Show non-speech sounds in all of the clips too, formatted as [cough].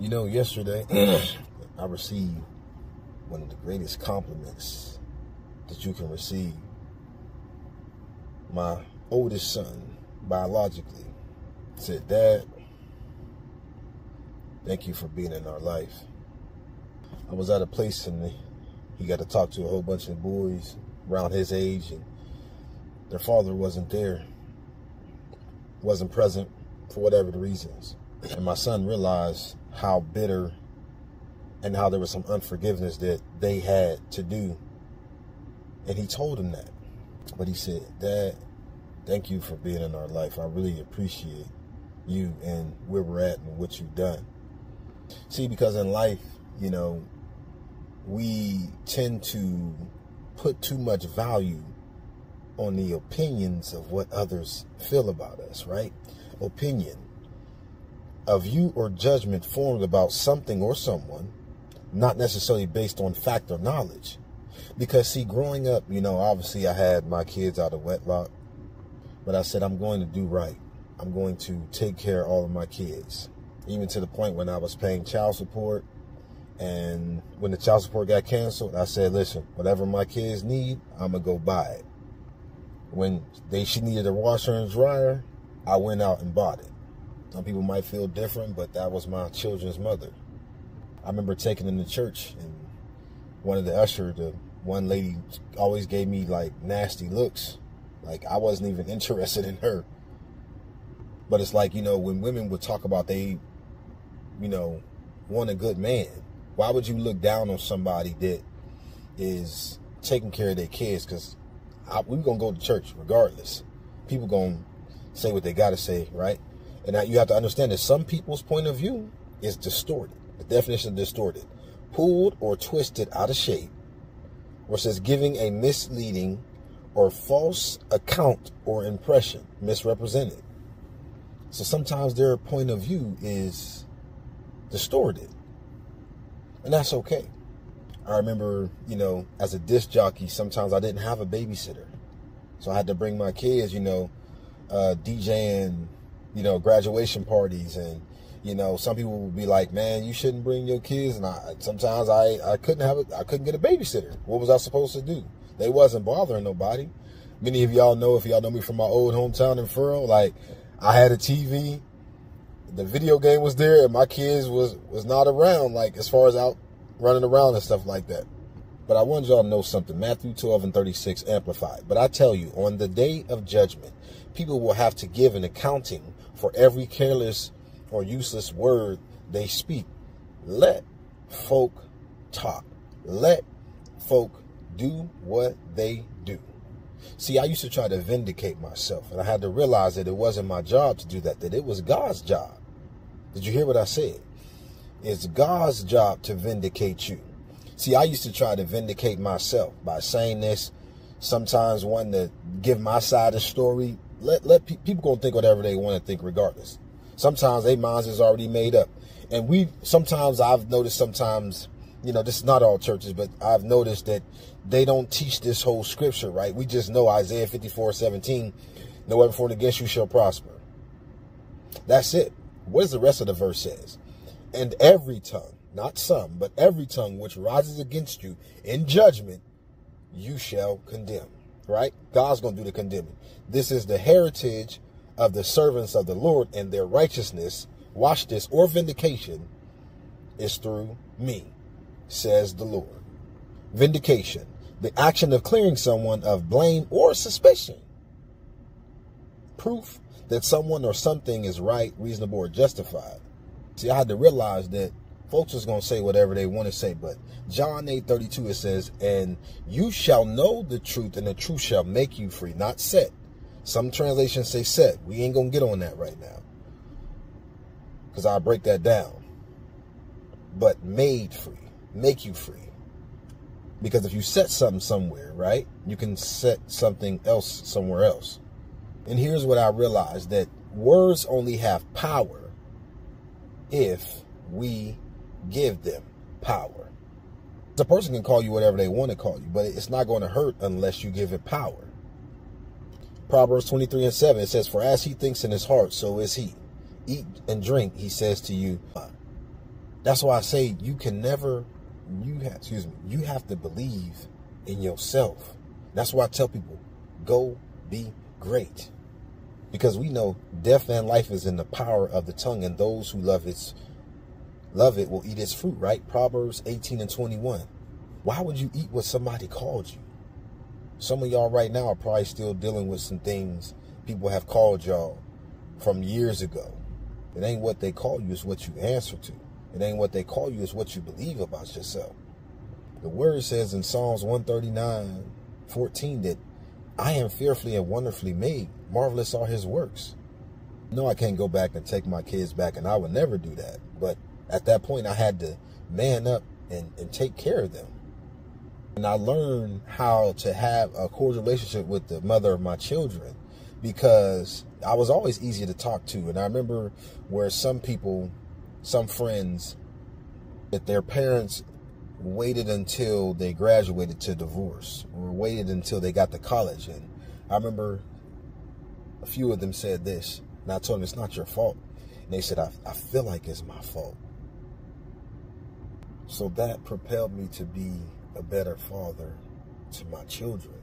You know, yesterday [clears throat] I received one of the greatest compliments that you can receive. My oldest son, biologically, said, Dad, thank you for being in our life. I was at a place and he got to talk to a whole bunch of boys around his age and their father wasn't there, wasn't present for whatever the reasons. And my son realized how bitter and how there was some unforgiveness that they had to do. And he told him that. But he said, Dad, thank you for being in our life. I really appreciate you and where we're at and what you've done. See, because in life, you know, we tend to put too much value on the opinions of what others feel about us, right? Opinion a view or judgment formed about something or someone, not necessarily based on fact or knowledge. Because, see, growing up, you know, obviously I had my kids out of wedlock, but I said, I'm going to do right. I'm going to take care of all of my kids. Even to the point when I was paying child support. And when the child support got canceled, I said, listen, whatever my kids need, I'm going to go buy it. When they she needed a washer and dryer, I went out and bought it. Some people might feel different, but that was my children's mother. I remember taking them to church, and one of the usher, the one lady, always gave me like nasty looks. Like I wasn't even [laughs] interested in her. But it's like, you know, when women would talk about they, you know, want a good man, why would you look down on somebody that is taking care of their kids? Because we're to go to church regardless. People to say what they got to say, right? And you have to understand that some people's point of view is distorted. The definition of distorted, pulled or twisted out of shape, or says giving a misleading or false account or impression, misrepresented. So sometimes their point of view is distorted. And that's okay. I remember, you know, as a disc jockey, sometimes I didn't have a babysitter. So I had to bring my kids, you know, uh, DJing you know, graduation parties and you know, some people would be like, "Man, you shouldn't bring your kids." And I sometimes I I couldn't have a, I couldn't get a babysitter. What was I supposed to do? They wasn't bothering nobody. Many of y'all know if y'all know me from my old hometown in Furrow, like I had a TV, the video game was there, and my kids was was not around. Like as far as out running around and stuff like that. But I want y'all to know something. Matthew 12 and 36 amplified. But I tell you, on the day of judgment, people will have to give an accounting for every careless or useless word they speak. Let folk talk. Let folk do what they do. See, I used to try to vindicate myself, and I had to realize that it wasn't my job to do that, that it was God's job. Did you hear what I said? It's God's job to vindicate you. See, I used to try to vindicate myself by saying this, sometimes wanting to give my side of the story. Let, let pe- people gonna think whatever they want to think regardless. Sometimes their minds is already made up. And we, sometimes I've noticed sometimes, you know, this is not all churches, but I've noticed that they don't teach this whole scripture, right? We just know Isaiah 54, 17, no weapon formed against you shall prosper. That's it. What does the rest of the verse says? And every tongue not some, but every tongue which rises against you in judgment, you shall condemn. Right? God's going to do the condemning. This is the heritage of the servants of the Lord, and their righteousness, watch this, or vindication is through me, says the Lord. Vindication, the action of clearing someone of blame or suspicion. Proof that someone or something is right, reasonable, or justified. See, I had to realize that folks is going to say whatever they want to say, but John 8 32, it says, And you shall know the truth, and the truth shall make you free, not set. Some translations say set. We ain't going to get on that right now because I'll break that down. But made free, make you free. Because if you set something somewhere, right, you can set something else somewhere else. And here's what I realized that words only have power if we give them power. The person can call you whatever they want to call you, but it's not going to hurt unless you give it power. Proverbs 23 and 7, it says, For as he thinks in his heart, so is he. Eat and drink, he says to you. Uh, that's why I say you can never, you have, excuse me, you have to believe in yourself. That's why I tell people, go be great. Because we know death and life is in the power of the tongue, and those who love its love it will eat its fruit, right? Proverbs 18 and 21. Why would you eat what somebody called you? Some of y'all right now are probably still dealing with some things people have called y'all from years ago. It ain't what they call you, it's what you answer to. It ain't what they call you, it's what you believe about yourself. The word says in Psalms 139, 14 that I am fearfully and wonderfully made. Marvelous are his works. No, I can't go back and take my kids back, and I would never do that. But at that point, I had to man up and, and take care of them. And I learned how to have a cordial relationship with the mother of my children because I was always easy to talk to. And I remember where some people, some friends, that their parents waited until they graduated to divorce or waited until they got to college. And I remember a few of them said this, and I told them it's not your fault. And they said, I, I feel like it's my fault. So that propelled me to be a better father to my children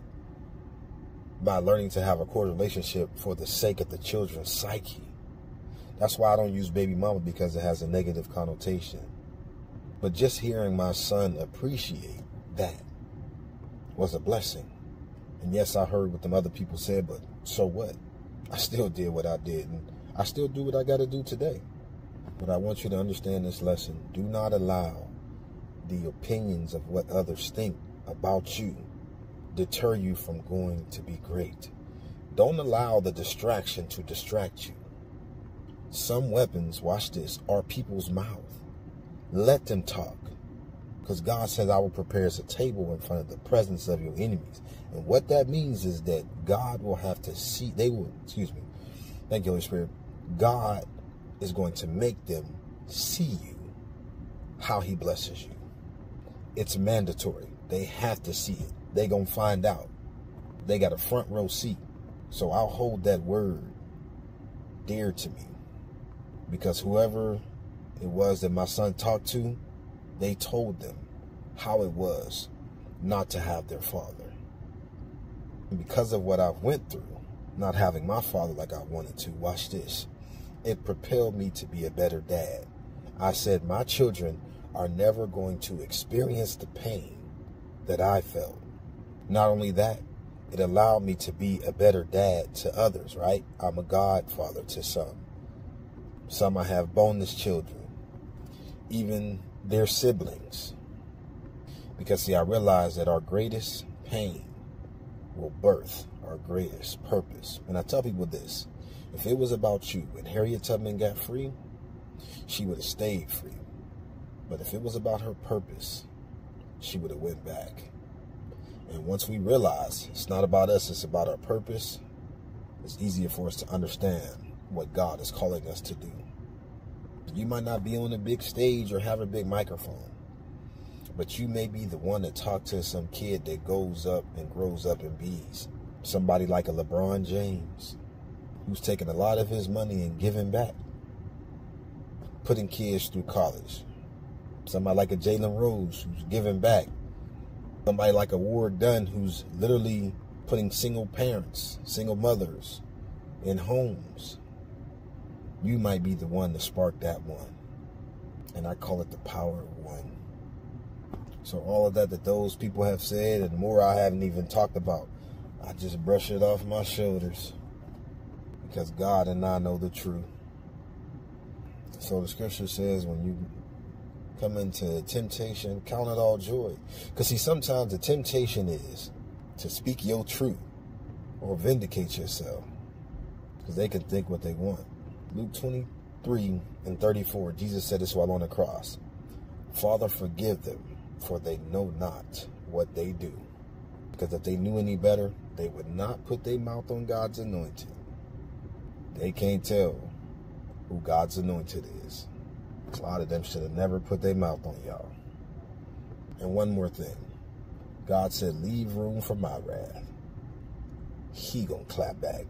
by learning to have a core relationship for the sake of the children's psyche. That's why I don't use baby mama because it has a negative connotation. But just hearing my son appreciate that was a blessing. And yes, I heard what the other people said, but so what? I still did what I did, and I still do what I got to do today. But I want you to understand this lesson. Do not allow the opinions of what others think about you deter you from going to be great. Don't allow the distraction to distract you. Some weapons, watch this, are people's mouth. Let them talk. Because God says, I will prepare us a table in front of the presence of your enemies. And what that means is that God will have to see, they will, excuse me, thank you, Holy Spirit. God is going to make them see you, how he blesses you. It's mandatory. They have to see it they gonna find out. They got a front row seat. So I'll hold that word dear to me. Because whoever it was that my son talked to, they told them how it was not to have their father. And because of what I've went through, not having my father like I wanted to, watch this. It propelled me to be a better dad. I said my children are never going to experience the pain that I felt. Not only that, it allowed me to be a better dad to others, right? I'm a godfather to some. Some I have bonus children, even their siblings. Because, see, I realize that our greatest pain will birth our greatest purpose. And I tell people this if it was about you, when Harriet Tubman got free, she would have stayed free. But if it was about her purpose, she would have went back. And once we realize it's not about us, it's about our purpose, it's easier for us to understand what God is calling us to do. You might not be on a big stage or have a big microphone, but you may be the one that talk to some kid that goes up and grows up and bees. Somebody like a LeBron James, who's taking a lot of his money and giving back, putting kids through college. Somebody like a Jalen Rose, who's giving back, somebody like a Warrick Dunn who's literally putting single parents, single mothers in homes, you might be the one to spark that one. And I call it the power of one. So all of that that those people have said and more I haven't even talked about, I just brush it off my shoulders because God and I know the truth. So the scripture says when you come into temptation, count it all joy. Because, see, sometimes the temptation is to speak your truth or vindicate yourself because they can think what they want. Luke 23 and 34, Jesus said this while on the cross Father, forgive them, for they know not what they do. Because if they knew any better, they would not put their mouth on God's anointed. They can't tell who God's anointed is. A lot of them should have never put their mouth on y'all. And one more thing. God said, leave room for my wrath. He gonna clap back.